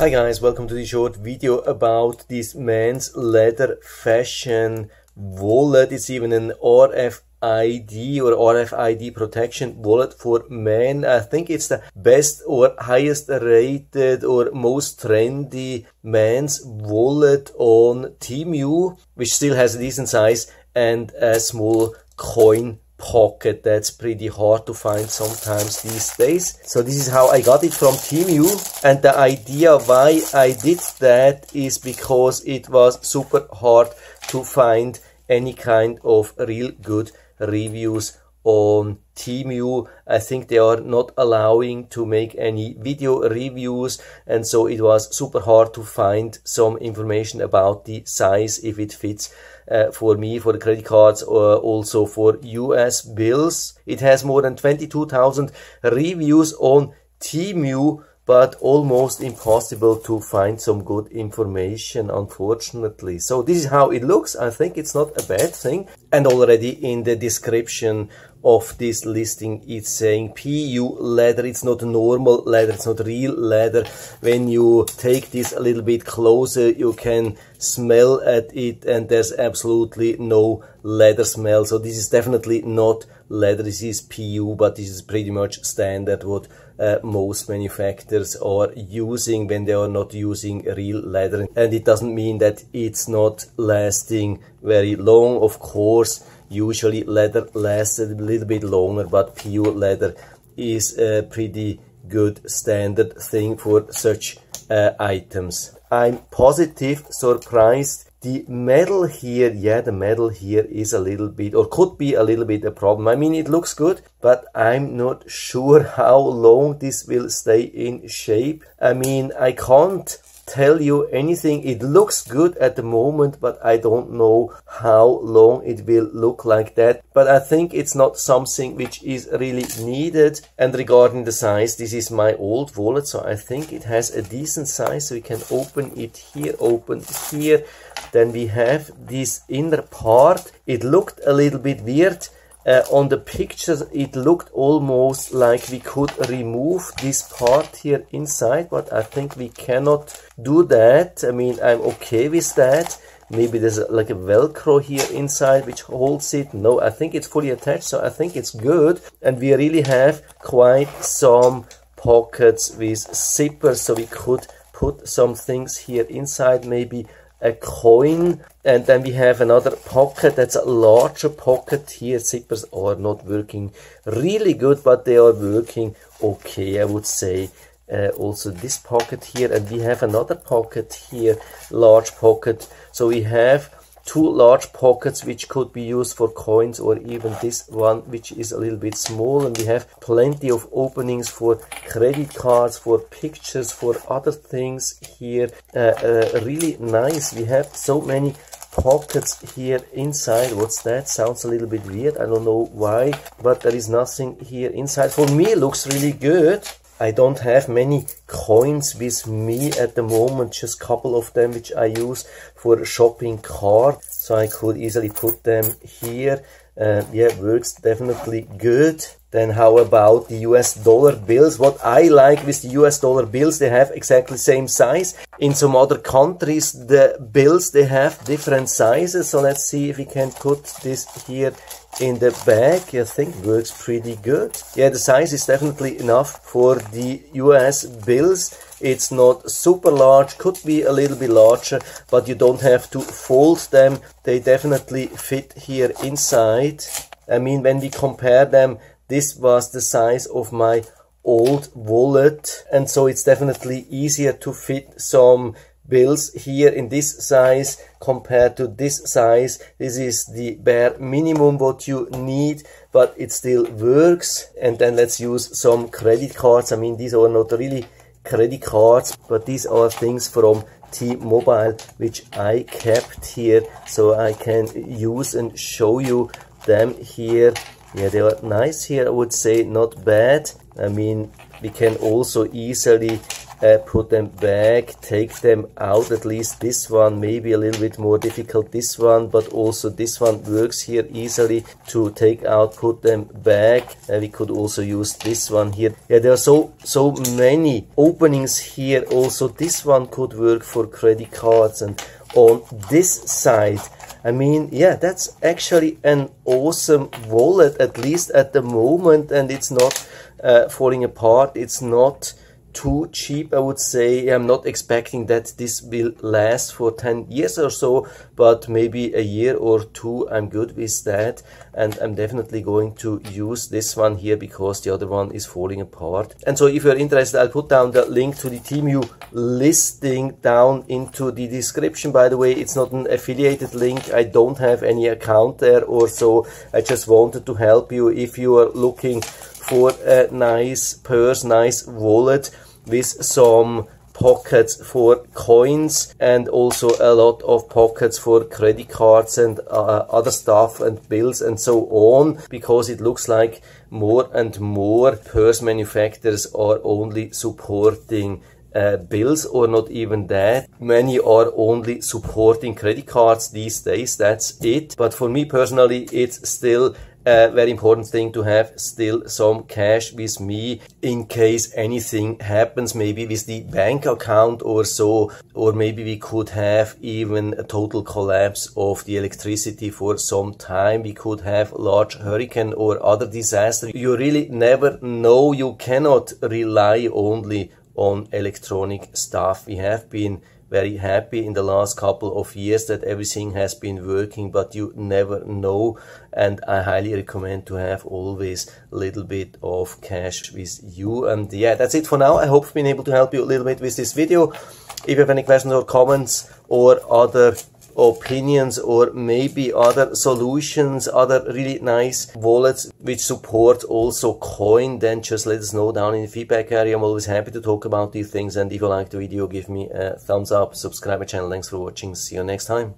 Hi guys, welcome to this short video about this men's leather fashion wallet. It's even an RFID or RFID protection wallet for men. I think it's the best or highest rated or most trendy men's wallet on Temu, which still has a decent size and a small coin pocket. That's pretty hard to find sometimes these days. So this is how I got it from Temu and the idea why I did that is because it was super hard to find any kind of real good reviews on Temu. I think they are not allowing to make any video reviews. And so it was super hard to find some information about the size if it fits uh, for me for the credit cards or also for US bills. It has more than 22,000 reviews on Temu but almost impossible to find some good information unfortunately. So this is how it looks. I think it's not a bad thing. And already in the description of this listing it's saying pu leather. It's not normal leather it's not real leather. When you take this a little bit closer you can smell at it and there's absolutely no leather smell. So this is definitely not leather this is pu but this is pretty much standard what uh, most manufacturers are using when they are not using real leather. And it doesn't mean that it's not lasting very long. Of course usually leather lasts a little bit longer but PU leather is a pretty good standard thing for such uh, items i'm positive surprised the metal here, yeah, the metal here is a little bit, or could be a little bit a problem. I mean, it looks good, but I'm not sure how long this will stay in shape. I mean, I can't tell you anything. It looks good at the moment, but I don't know how long it will look like that. But I think it's not something which is really needed. And regarding the size, this is my old wallet, so I think it has a decent size. So we can open it here, open here. Then we have this inner part. It looked a little bit weird uh, on the pictures it looked almost like we could remove this part here inside but I think we cannot do that. I mean I'm okay with that. Maybe there's a, like a velcro here inside which holds it. No I think it's fully attached so I think it's good. And we really have quite some pockets with zippers so we could put some things here inside maybe a coin and then we have another pocket that's a larger pocket here. Zippers are not working really good but they are working okay i would say. Uh, also this pocket here and we have another pocket here large pocket. So we have two large pockets which could be used for coins or even this one which is a little bit small. And we have plenty of openings for credit cards for pictures for other things here. Uh, uh, really nice. We have so many pockets here inside. What's that? Sounds a little bit weird. I don't know why but there is nothing here inside. For me looks really good I don't have many coins with me at the moment, just a couple of them which I use for shopping cart. So I could easily put them here. Uh, yeah, works definitely good. Then how about the US dollar bills? What I like with the US dollar bills, they have exactly same size. In some other countries, the bills, they have different sizes. So let's see if we can put this here in the bag. I think works pretty good. Yeah, the size is definitely enough for the US bills. It's not super large, could be a little bit larger, but you don't have to fold them. They definitely fit here inside. I mean, when we compare them, this was the size of my old wallet and so it's definitely easier to fit some bills here in this size compared to this size. This is the bare minimum what you need but it still works. And then let's use some credit cards. I mean these are not really credit cards but these are things from T-Mobile which I kept here. So I can use and show you them here. Yeah they are nice here I would say not bad. I mean we can also easily uh, put them back, take them out, at least this one, maybe a little bit more difficult this one, but also this one works here easily to take out, put them back. Uh, we could also use this one here. Yeah, there are so, so many openings here. Also, this one could work for credit cards and on this side, I mean, yeah, that's actually an awesome wallet, at least at the moment, and it's not uh, falling apart. It's not too cheap, I would say. I'm not expecting that this will last for 10 years or so, but maybe a year or two, I'm good with that. And I'm definitely going to use this one here because the other one is falling apart. And so if you're interested, I'll put down the link to the Temu listing down into the description. By the way, it's not an affiliated link. I don't have any account there or so. I just wanted to help you if you are looking for a nice purse, nice wallet with some pockets for coins and also a lot of pockets for credit cards and uh, other stuff and bills and so on because it looks like more and more purse manufacturers are only supporting uh, bills or not even that. Many are only supporting credit cards these days. That's it. But for me personally, it's still a very important thing to have still some cash with me in case anything happens maybe with the bank account or so or maybe we could have even a total collapse of the electricity for some time. We could have large hurricane or other disaster. You really never know. You cannot rely only on electronic stuff. We have been very happy in the last couple of years that everything has been working, but you never know. And I highly recommend to have always a little bit of cash with you. And yeah, that's it for now. I hope I've been able to help you a little bit with this video. If you have any questions or comments or other opinions or maybe other solutions, other really nice wallets which support also coin, then just let us know down in the feedback area. I'm always happy to talk about these things. And if you like the video, give me a thumbs up, subscribe my channel. Thanks for watching. See you next time.